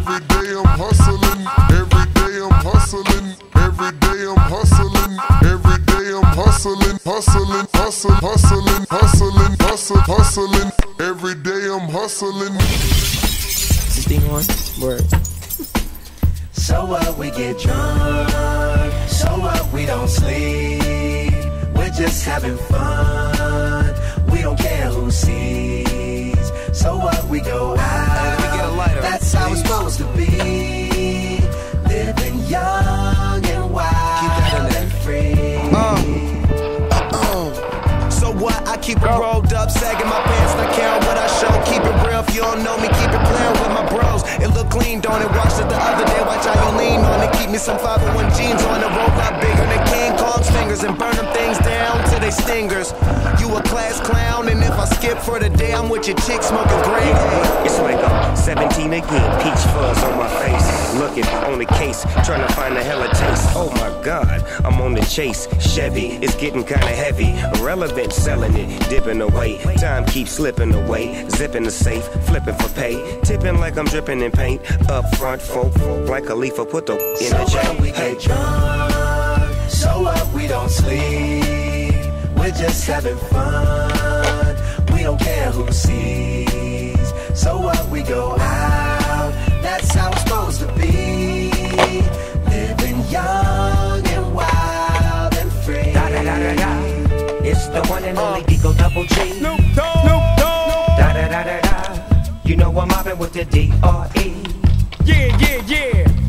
Every day I'm Word. So what? We get drunk. So what? We don't sleep. We're just having fun. We don't care who sees. So what? We go out. That's how it's supposed to be. Living young and wild and free. Uh, uh-uh. So what? I keep it rolled up, sagging my pants, not caring what I show. Keep it real, if you don't know me, keep it playing with my bros. It look clean, don't it? Watched it the other day, watch how you lean on it. Keep me some 501 jeans on the road, lot bigger than King Kong's fingers, and burn them things down to they stingers. You a class clown, and if I skip for the day, I'm with your chick smoking gray. It's like I'm 17 again, peach fuzz on my face. Looking on the case, trying to find a hella taste. Oh my god, I'm on the chase. Chevy, it's getting kinda heavy. Irrelevant, selling it, dipping away. Time keeps slipping away. Zipping the safe, flipping for pay. Tipping like I'm dripping in paint. Up front, folk, like a leaf, put the in So the we Hey. drunk, so what we don't sleep. We're just having fun. We don't care who sees. So what we go out. That's how it's supposed to be. Living young and wild and free. Da da da da da. It's the one and only uh. D-O Double G. Snoop Dogg, Snoop Dogg. Da da da da da. You know I'm mobbing with the D R E. Yeah, yeah, yeah.